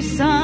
sun.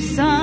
sun.